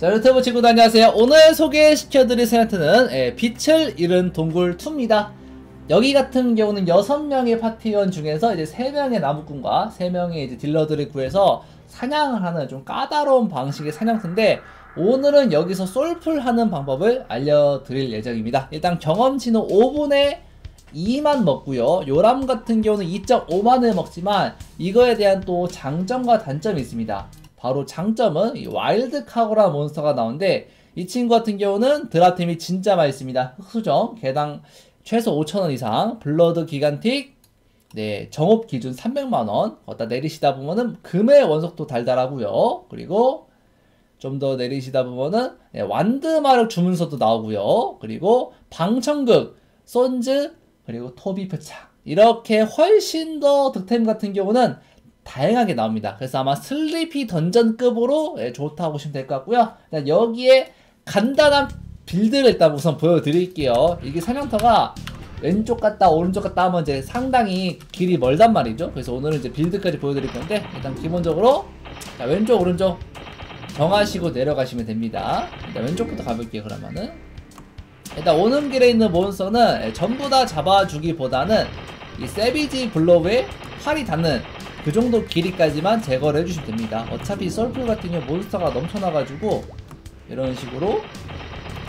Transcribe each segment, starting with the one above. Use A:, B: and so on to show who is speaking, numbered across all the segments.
A: 자 유튜브 친구들 안녕하세요. 오늘 소개시켜드릴 세트는 예, 빛을 잃은 동굴2입니다. 여기 같은 경우는 6명의 파티원 중에서 이제 3명의 나무꾼과 3명의 이제 딜러들을 구해서 사냥을 하는 좀 까다로운 방식의 사냥터인데 오늘은 여기서 솔플 하는 방법을 알려드릴 예정입니다. 일단 경험치는 5분의 2만 먹고요. 요람 같은 경우는 2.5만을 먹지만 이거에 대한 또 장점과 단점이 있습니다 바로 장점은 와일드 카고라 몬스터가 나오는데 이 친구 같은 경우는 드라템이 진짜 많습니다. 흑수정 개당 최소 5천원 이상 블러드 기간틱 네 정업 기준 300만원 걷다 내리시다 보면은 금의 원석도 달달하고요. 그리고 좀 더 내리시다 보면은 네, 완드마력 주문서도 나오고요. 그리고 방청극, 손즈 그리고 토비 표창 이렇게 훨씬 더 득템 같은 경우는 다양하게 나옵니다. 그래서 아마 슬리피 던전급으로 예, 좋다고 보시면 될 것 같고요. 여기에 간단한 빌드를 일단 우선 보여드릴게요. 이게 사냥터가 왼쪽 갔다 오른쪽 갔다 하면 이제 상당히 길이 멀단 말이죠. 그래서 오늘은 이제 빌드까지 보여드릴 건데 일단 기본적으로 자, 왼쪽 오른쪽 정하시고 내려가시면 됩니다. 일단 왼쪽부터 가볼게요. 그러면은 일단 오는 길에 있는 몬스터는 예, 전부 다 잡아주기보다는 이 세비지 블로우에 팔이 닿는 그 정도 길이까지만 제거를 해주시면 됩니다. 어차피 썰풀 같은 경우 몬스터가 넘쳐나가지고 이런 식으로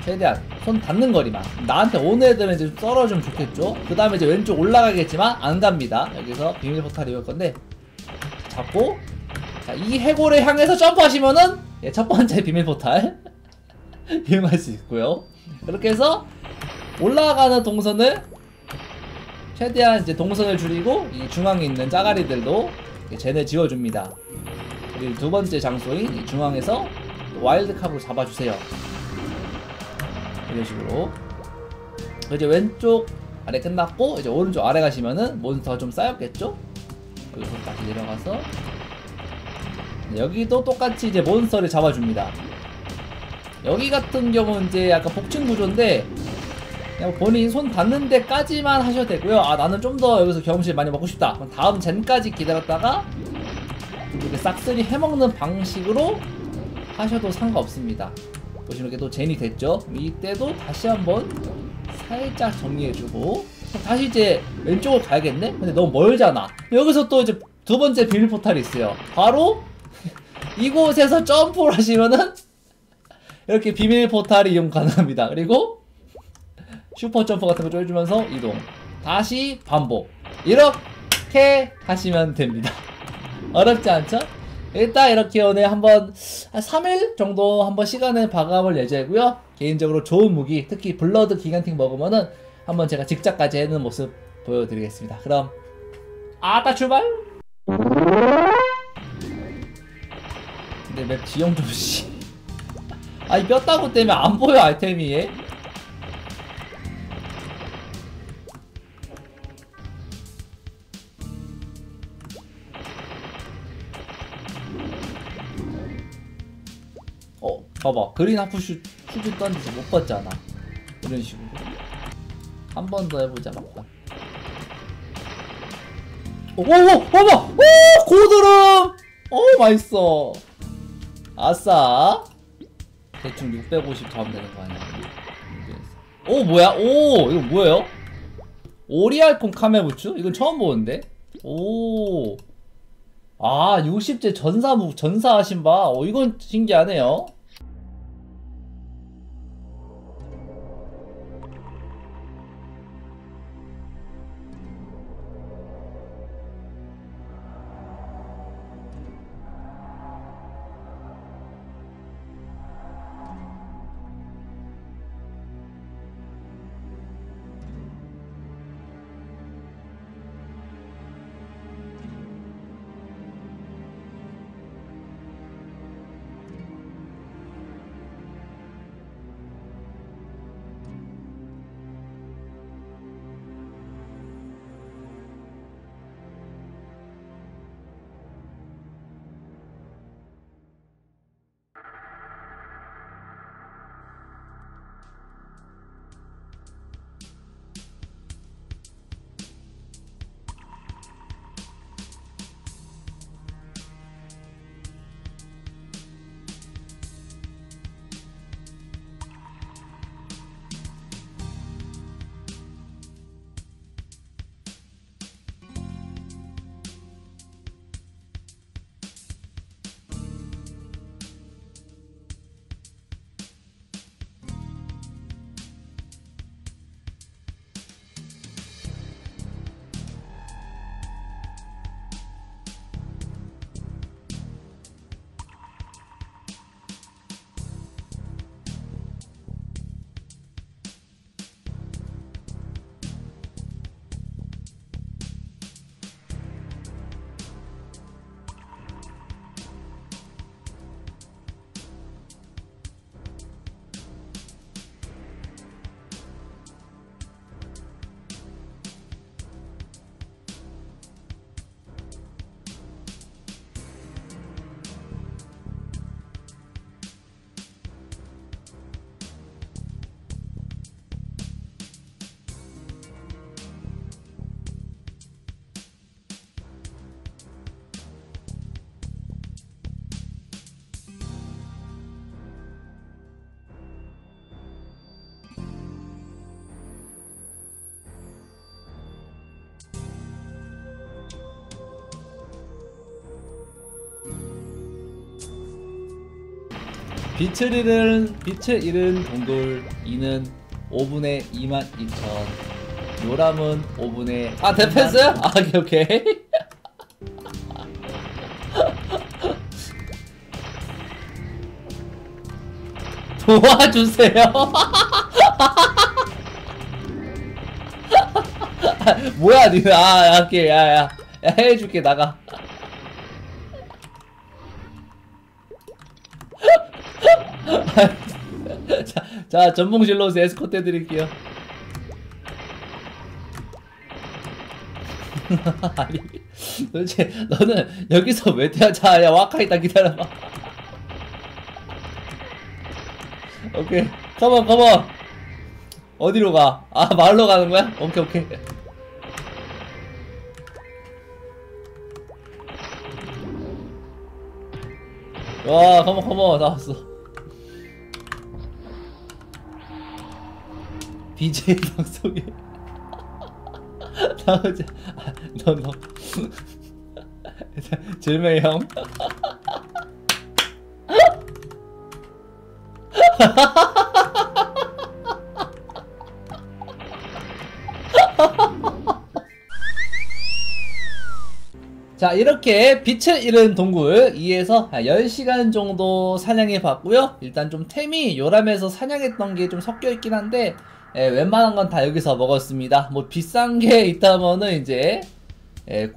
A: 최대한 손 닿는 거리만. 나한테 오는 애들은 이제 좀 썰어주면 좋겠죠? 그 다음에 이제 왼쪽 올라가겠지만 안 갑니다. 여기서 비밀 포탈이 올 건데 잡고. 자, 이 해골을 향해서 점프하시면은 예, 첫 번째 비밀 포탈 이용할 수 있고요. 그렇게 해서 올라가는 동선을 최대한 이제 동선을 줄이고 이 중앙에 있는 짜가리들도 쟤네 지워줍니다. 그리고 두 번째 장소인 이 중앙에서 와일드캅으로 잡아주세요. 이런 식으로 이제 왼쪽 아래 끝났고 이제 오른쪽 아래 가시면은 몬스터가 좀 쌓였겠죠? 여기서 다시 내려가서 여기도 똑같이 이제 몬스터를 잡아줍니다. 여기 같은 경우는 이제 약간 복층 구조인데 그냥 본인 손 닿는 데까지만 하셔도 되고요. 아 나는 좀 더 여기서 경험치 많이 먹고 싶다. 그럼 다음 젠까지 기다렸다가 이렇게 싹쓸이 해먹는 방식으로 하셔도 상관없습니다. 보시면 이렇게 또 젠이 됐죠? 이때도 다시 한번 살짝 정리해주고. 다시 이제 왼쪽으로 가야겠네? 근데 너무 멀잖아. 여기서 또 이제 두 번째 비밀 포탈이 있어요. 바로 이곳에서 점프를 하시면은 이렇게 비밀 포탈이 이용 가능합니다. 그리고 슈퍼 점프 같은 거 해주면서 이동. 다시 반복. 이렇게 하시면 됩니다. 어렵지 않죠? 일단 이렇게 오늘 한번 한 3일 정도 한번 시간을 박아볼 예정이고요. 개인적으로 좋은 무기 특히 블러드 기간팅 먹으면은 한번 제가 직작까지 해는 모습 보여드리겠습니다. 그럼 아따 출발! 근데 맵 지형 좀씨. 아이 뼈다구 때문에 안 보여 아이템이 봐봐. 그린 하프 슛, 슛을 던지지 못 봤잖아. 이런 식으로. 한 번 더 해보자 막다. 오오오 봐봐! 오 고드름! 오 맛있어. 아싸. 대충 650 잡으면 되는 거 아니야? 오 뭐야? 오 이거 뭐예요? 오리알콘 카메부츠? 이건 처음 보는데? 오. 아, 60제 전사, 전사 하신 바. 오, 이건 신기하네요. 빛을 잃은 빛을 잃은 동굴 2는 5분의 2만 2천. 요람은 5분의 아 대패했어요? 아 오케이 오케이. 도와주세요. 뭐야 니는 아 오케이. 야야 야, 해줄게 나가 자, 자 전봉실로 오세요 에스코트 해드릴게요. 아니 도대체 너는 여기서 왜 뛰어 자야 와카이 딱 기다려봐. 오케이 컴온 컴온 어디로 가? 아 말로 가는 거야? 오케이 오케이. 와 컴온 컴온 나왔어 BJ 방송에. 나오자 아, 너너. 질매 형 자 이렇게 빛을 잃은 동굴 2에서 10시간 정도 사냥해 봤고요. 일단 좀 템이 요람에서 사냥했던 게 좀 섞여 있긴 한데 예, 웬만한 건 다 여기서 먹었습니다. 뭐 비싼 게 있다면은 이제 예,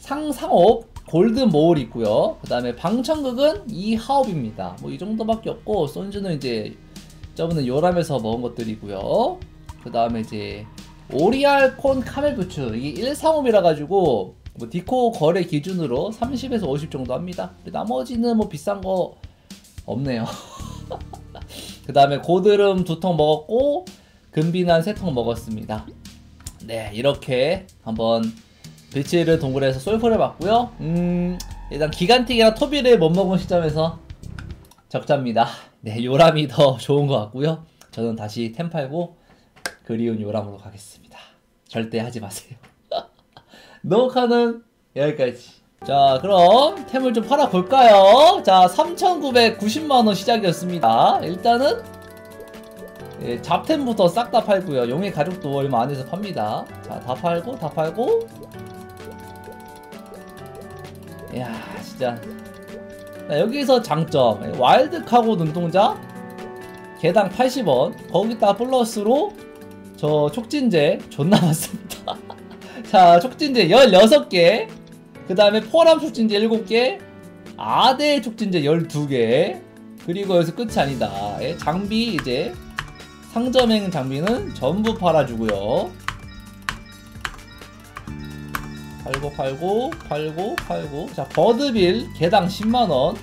A: 상상업 골드 모을 있고요. 그 다음에 방청극은 이 하업입니다. 뭐 이 정도밖에 없고 손주는 이제 저번에 요람에서 먹은 것들이고요. 그 다음에 이제 오리알콘 카멜 부츠 이게 135이라 가지고 뭐 디코 거래 기준으로 30에서 50 정도 합니다. 나머지는 뭐 비싼 거 없네요. 그 다음에 고드름 두 통 먹었고 금비난 세 통 먹었습니다. 네 이렇게 한번 빌치를 동굴에서 솔프를 봤고요. 음 일단 기간틱이랑 토비를 못 먹은 시점에서 적자입니다. 네 요람이 더 좋은 것 같고요. 저는 다시 템 팔고 그리운 요람으로 가겠습니다. 절대 하지 마세요. 녹화는 여기까지. 자, 그럼 템을 좀 팔아 볼까요? 자, 3,990만원 시작이었습니다. 일단은 예, 잡템부터 싹 다 팔고요. 용의 가죽도 얼마 안 해서 팝니다. 자, 다 팔고, 다 팔고. 이야, 진짜. 자, 여기서 장점. 예, 와일드 카고 눈동자. 개당 80원. 거기다 플러스로 저 촉진제 존나 많습니다. 자, 촉진제 16개. 그 다음에 포람 촉진제 7개. 아대 촉진제 12개. 그리고 여기서 끝이 아니다. 예, 장비 이제 상점행 장비는 전부 팔아주고요. 팔고 팔고 팔고 팔고 자 버드빌 개당 10만원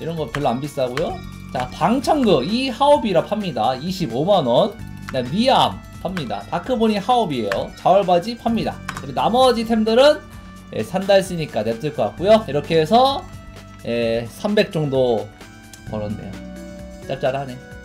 A: 이런 거 별로 안 비싸고요 자 방청그 이 하업이라 팝니다 25만원 그다음 미암 팝니다. 다크보니 하옵이에요. 자월바지 팝니다. 그리고 나머지 템들은 예, 산다 했으니까 냅둘 것 같고요. 이렇게 해서 예, 300 정도 벌었네요. 짭짤하네.